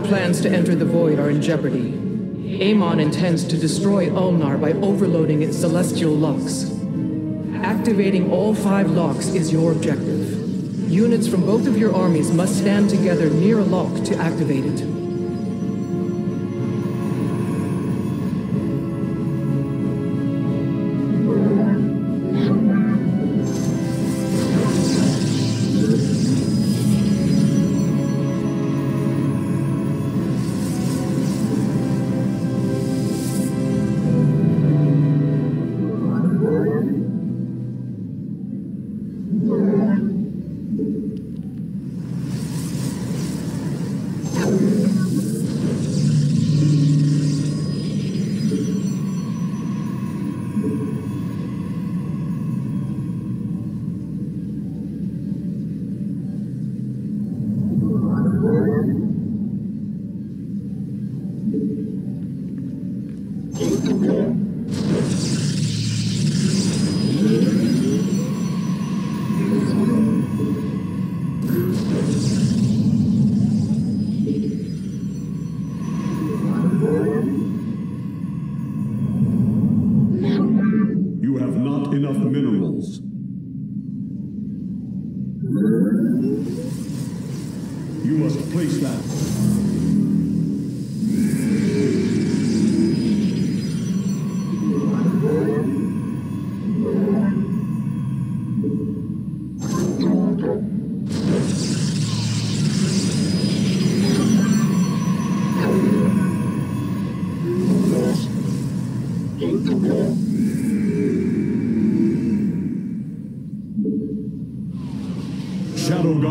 plans to enter the Void are in jeopardy. Amon intends to destroy Ulnar by overloading its celestial locks. Activating all five locks is your objective. Units from both of your armies must stand together near a lock to activate it.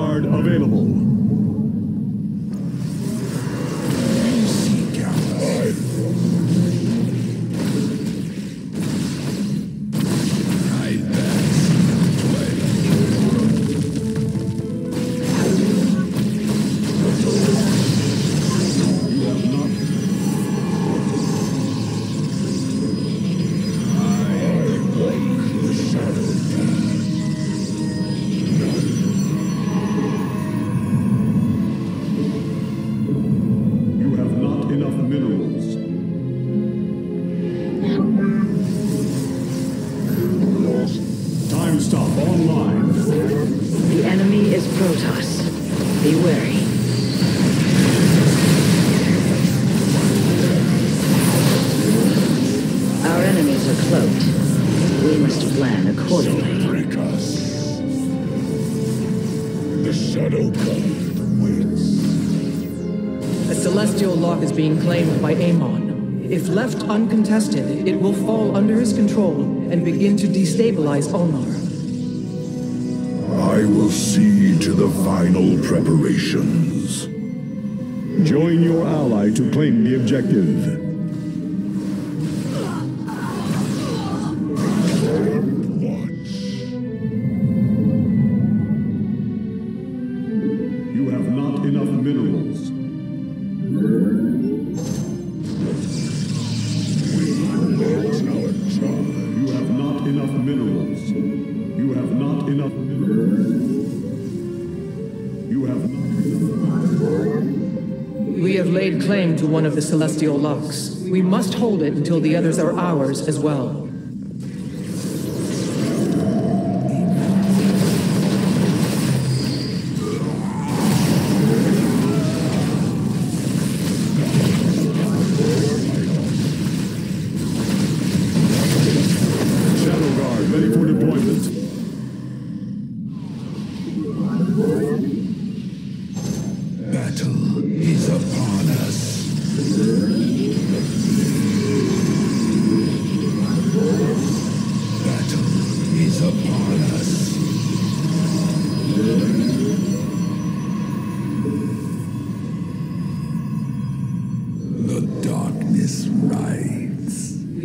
Guard available. Accordingly. Break us. The Shadow God waits. A celestial lock is being claimed by Amon. If left uncontested, it will fall under his control and begin to destabilize Ulnar. I will see to the final preparations. Join your ally to claim the objective. Laid claim to one of the celestial locks. We must hold it until the others are ours as well.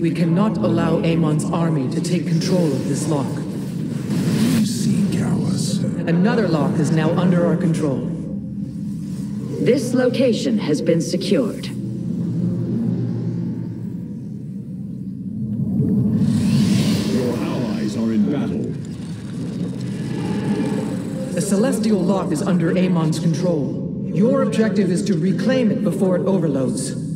We cannot allow Amon's army to take control of this lock. You seek ours. Another lock is now under our control. This location has been secured. Your allies are in battle. The celestial lock is under Amon's control. Your objective is to reclaim it before it overloads.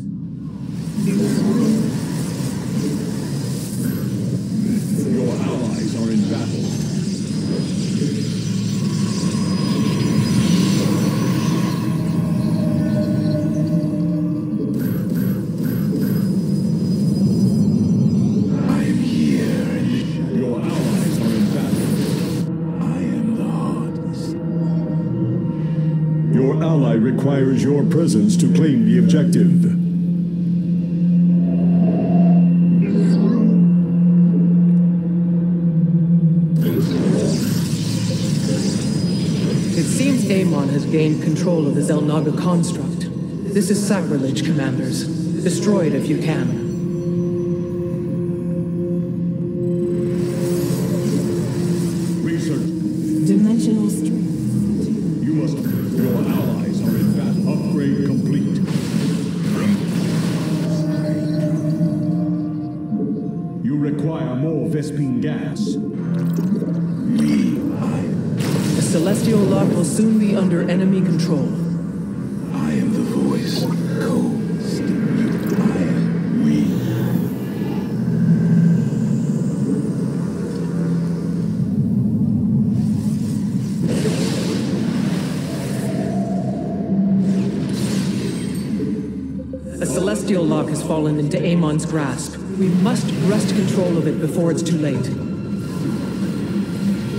Requires your presence to claim the objective. It seems Amon has gained control of the Xel'Naga construct. This is sacrilege, commanders. Destroy it if you can. Vespene gas. The Celestial Lock will soon be under enemy control. I am the voice. Cold. I we. A Celestial Lock has fallen into Amon's grasp. We must wrest control of it before it's too late.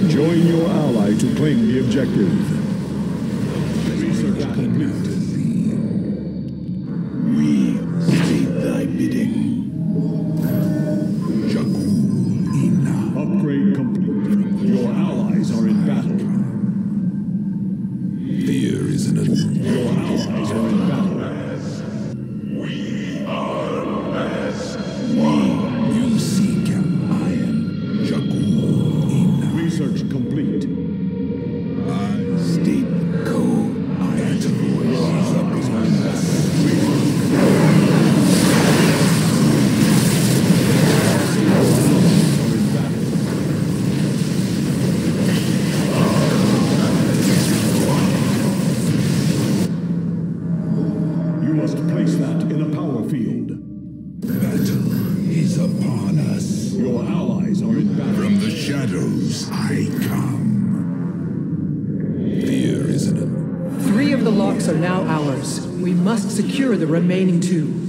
Join your ally to claim the objective. Research complete. Three of the locks are now ours. We must secure the remaining two.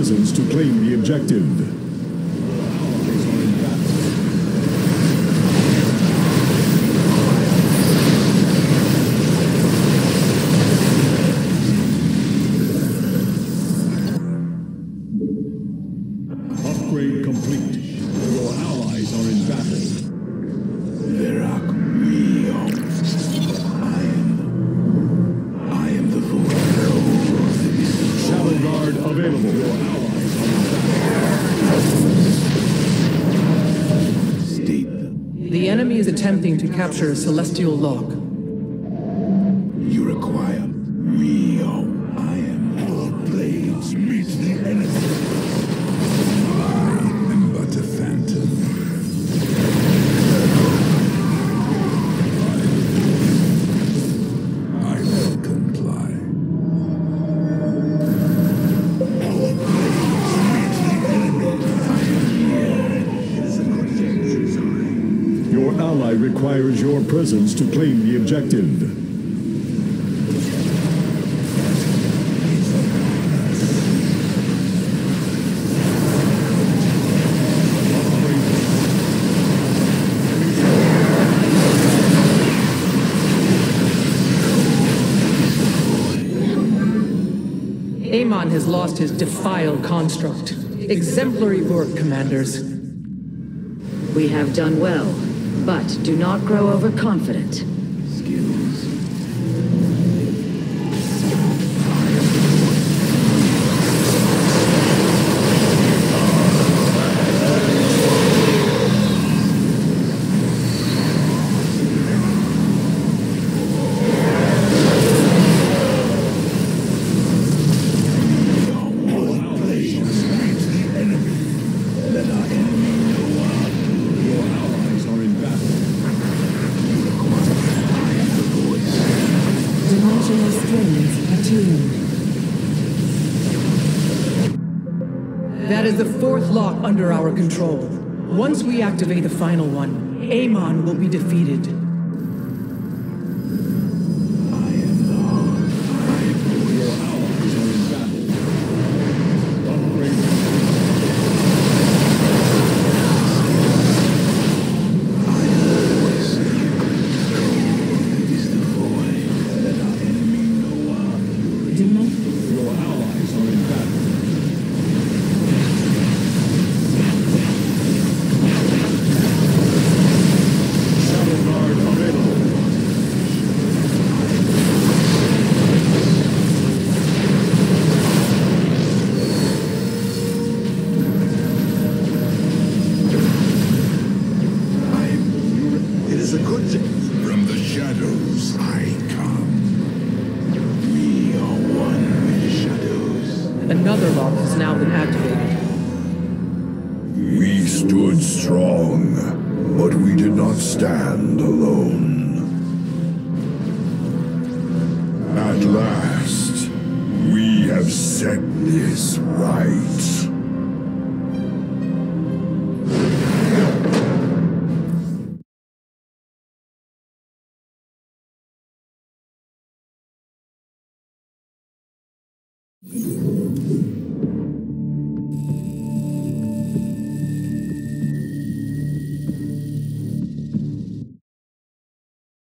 Presence to claim the objective. Upgrade capture Celestial Lock. You require. We are. Oh, I am. All blades meet the enemy. Ally requires your presence to claim the objective. Amon has lost his defiled construct. Exemplary work, commanders. We have done well, but do not grow overconfident. Skills. That is the fourth lock under our control. Once we activate the final one, Amon will be defeated. A. From the shadows I come. We are one with the shadows. Another lock has now been activated. We stood strong, but we did not stand alone. At last, we have set this right.